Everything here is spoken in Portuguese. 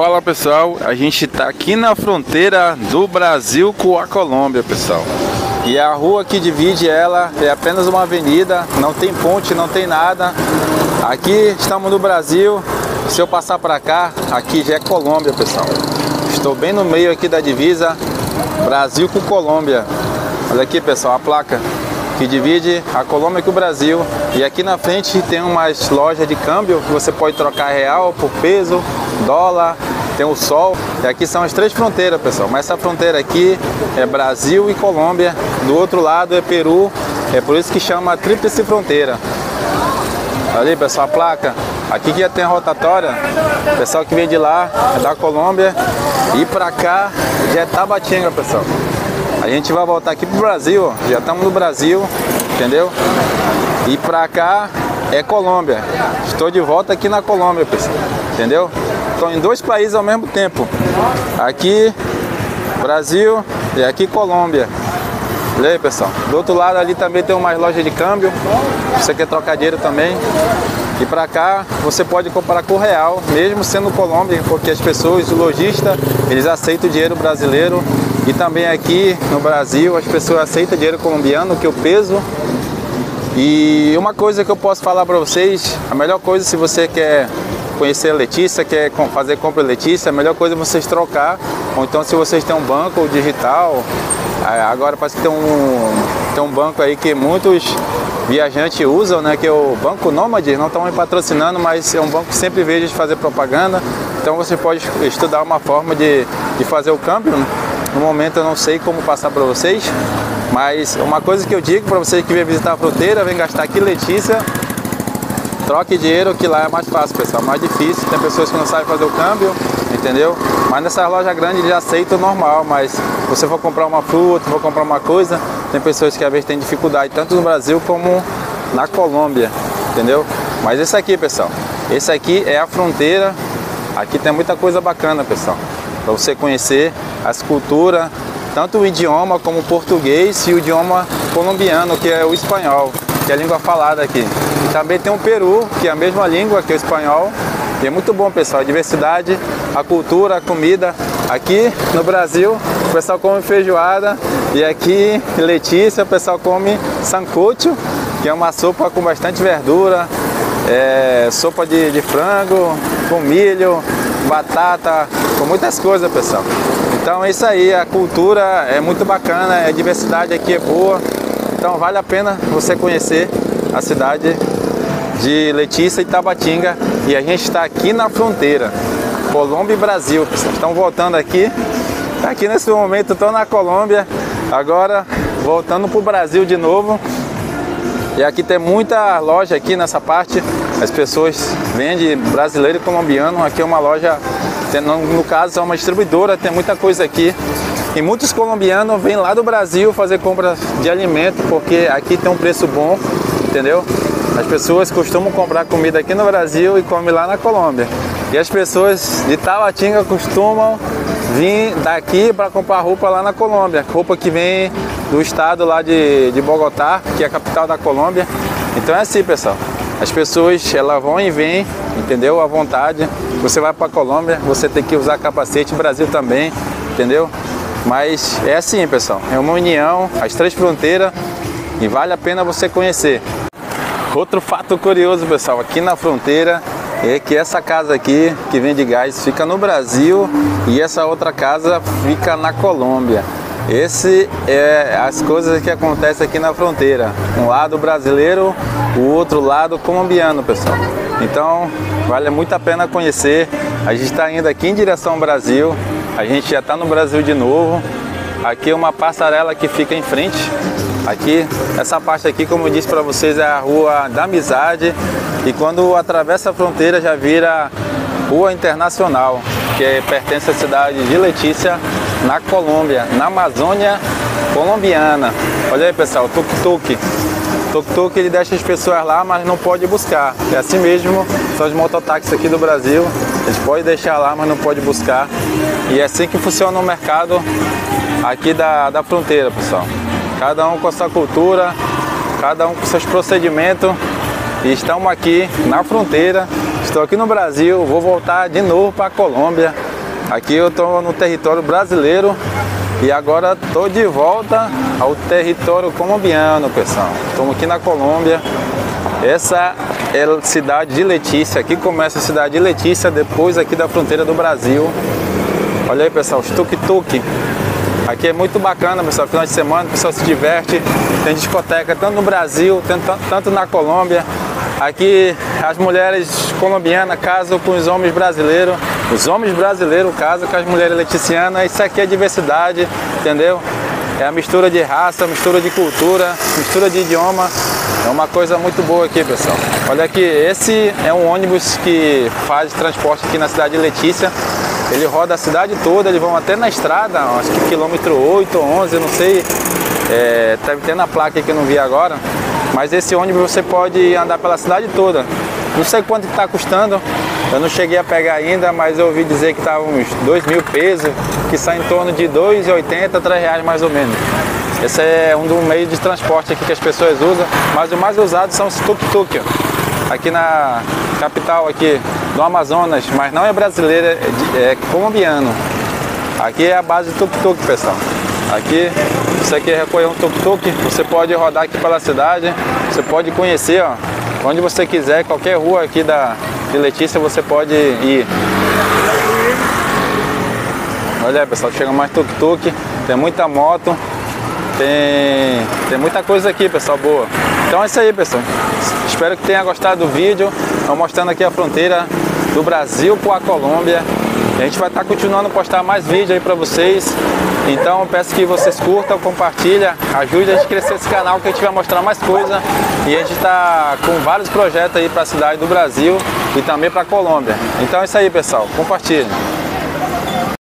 Fala pessoal, a gente está aqui na fronteira do Brasil com a Colômbia, pessoal. E a rua que divide ela é apenas uma avenida, não tem ponte, não tem nada. Aqui estamos no Brasil. Se eu passar para cá, aqui já é Colômbia, pessoal. Estou bem no meio aqui da divisa Brasil com Colômbia. Olha aqui, pessoal, a placa que divide a Colômbia com o Brasil. E aqui na frente tem umas lojas de câmbio que você pode trocar real por peso, dólar, tem o sol. E aqui são as três fronteiras, pessoal. Mas essa fronteira aqui é Brasil e Colômbia. Do outro lado é Peru. É por isso que chama Tríplice Fronteira. Ali, pessoal, a placa. Aqui que já tem a rotatória. Pessoal que vem de lá, é da Colômbia. E pra cá já é Tabatinga, pessoal. A gente vai voltar aqui pro Brasil, já estamos no Brasil, entendeu? E pra cá é Colômbia. Estou de volta aqui na Colômbia, pessoal. Entendeu? Estou em dois países ao mesmo tempo. Aqui Brasil e aqui Colômbia. E aí, pessoal? Do outro lado ali também tem umas lojas de câmbio. Você quer trocar dinheiro também? E para cá você pode comprar com real, mesmo sendo Colômbia, porque as pessoas, os lojistas, eles aceitam o dinheiro brasileiro. E também aqui no Brasil as pessoas aceitam dinheiro colombiano, que é o peso e uma coisa que eu posso falar para vocês, a melhor coisa se você quer conhecer a Letícia, quer fazer compra Letícia, a melhor coisa é vocês trocar. Ou então se vocês têm um banco digital, agora parece que tem um, tem um banco aí que muitos viajantes usam, né? Que é o Banco Nômade, não estão me patrocinando, mas é um banco que sempre vejo de fazer propaganda. Então você pode estudar uma forma de, de fazer o câmbio. No momento eu não sei como passar para vocês, mas uma coisa que eu digo para vocês que vêm visitar a fronteira, vem gastar aqui Letícia, troque dinheiro que lá é mais fácil, pessoal, mais difícil. Tem pessoas que não sabem fazer o câmbio, entendeu? Mas nessa loja grande eles aceitam normal, mas você for comprar uma fruta, for comprar uma coisa, tem pessoas que às vezes têm dificuldade, tanto no Brasil como na Colômbia, entendeu? Mas esse aqui, pessoal, esse aqui é a fronteira. Aqui tem muita coisa bacana, pessoal, para você conhecer as culturas tanto o idioma como o português e o idioma colombiano, que é o espanhol, que é a língua falada aqui. Também tem o Peru, que é a mesma língua que o espanhol. E é muito bom, pessoal, a diversidade, a cultura, a comida. Aqui no Brasil, o pessoal come feijoada e aqui em Letícia, o pessoal come sancocho, que é uma sopa com bastante verdura, é, sopa de, de frango, com milho, batata, com muitas coisas, pessoal. Então é isso aí, a cultura é muito bacana, a diversidade aqui é boa. Então vale a pena você conhecer a cidade de Letícia e Tabatinga. E a gente está aqui na fronteira, Colômbia e Brasil. Estão voltando aqui. Aqui nesse momento estou na Colômbia, agora voltando para o Brasil de novo. E aqui tem muita loja aqui nessa parte. As pessoas vendem brasileiro e colombiano. Aqui é uma loja no caso, é uma distribuidora, tem muita coisa aqui. E muitos colombianos vêm lá do Brasil fazer compras de alimento, porque aqui tem um preço bom, entendeu? As pessoas costumam comprar comida aqui no Brasil e comem lá na Colômbia. E as pessoas de Tabatinga costumam vir daqui para comprar roupa lá na Colômbia. Roupa que vem do estado lá de, de Bogotá, que é a capital da Colômbia. Então é assim, pessoal. As pessoas elas vão e vêm, entendeu? À vontade. Você vai para a Colômbia, você tem que usar capacete, Brasil também, entendeu? Mas é assim, pessoal. É uma união, as três fronteiras e vale a pena você conhecer. Outro fato curioso, pessoal, aqui na fronteira é que essa casa aqui que vende gás fica no Brasil e essa outra casa fica na Colômbia. Esse é as coisas que acontecem aqui na fronteira. Um lado brasileiro, o outro lado colombiano, pessoal. Então, vale muito a pena conhecer. A gente está indo aqui em direção ao Brasil. A gente já está no Brasil de novo. Aqui é uma passarela que fica em frente. Aqui, essa parte aqui, como eu disse para vocês, é a Rua da Amizade. E quando atravessa a fronteira já vira Rua Internacional, que pertence à cidade de Letícia, na Colômbia, na Amazônia colombiana. Olha aí pessoal, tuk-tuk. Tuk-tuk ele deixa as pessoas lá, mas não pode buscar. É assim mesmo, são os mototáxis aqui do Brasil. Eles podem deixar lá, mas não pode buscar. E é assim que funciona o mercado aqui da, da fronteira, pessoal. Cada um com a sua cultura, cada um com seus procedimentos. E estamos aqui na fronteira. Estou aqui no Brasil, vou voltar de novo para a Colômbia Aqui eu estou no território brasileiro e agora estou de volta ao território colombiano, pessoal. Estamos aqui na Colômbia. Essa é a cidade de Letícia. Aqui começa a cidade de Letícia, depois aqui da fronteira do Brasil. Olha aí, pessoal, os tuk-tuk. Aqui é muito bacana, pessoal. Final de semana, o pessoal se diverte. Tem discoteca tanto no Brasil, tanto na Colômbia. Aqui as mulheres colombianas casam com os homens brasileiros, os homens brasileiros casam com as mulheres leticianas. Isso aqui é diversidade, entendeu? É a mistura de raça, mistura de cultura, mistura de idioma. É uma coisa muito boa aqui, pessoal. Olha aqui, esse é um ônibus que faz transporte aqui na cidade de Letícia. Ele roda a cidade toda, eles vão até na estrada, acho que quilômetro 8 ou 11, eu não sei. É, deve ter na placa que eu não vi agora. Mas esse ônibus você pode andar pela cidade toda. Não sei quanto está custando, eu não cheguei a pegar ainda, mas eu ouvi dizer que estava uns 2 mil pesos, que sai em torno de 2,80, 3 reais mais ou menos. Esse é um dos meios de transporte aqui que as pessoas usam, mas o mais usado são os tuk-tuk. Aqui na capital aqui do Amazonas, mas não é brasileiro, é, é colombiano. Aqui é a base do tuk-tuk, pessoal. Aqui, você quer recolher um tuk-tuk, você pode rodar aqui pela cidade, você pode conhecer, ó, onde você quiser, qualquer rua aqui da, de Letícia você pode ir. Olha aí, pessoal, chega mais tuk-tuk, tem muita moto, tem, tem muita coisa aqui, pessoal, boa. Então é isso aí, pessoal. Espero que tenha gostado do vídeo. Estou mostrando aqui a fronteira do Brasil com a Colômbia. A gente vai estar continuando a postar mais vídeos aí para vocês. Então peço que vocês curtam, compartilhem, ajude a gente a crescer esse canal que a gente vai mostrar mais coisa. E a gente está com vários projetos aí para a cidade do Brasil e também para a Colômbia. Então é isso aí pessoal, compartilhem.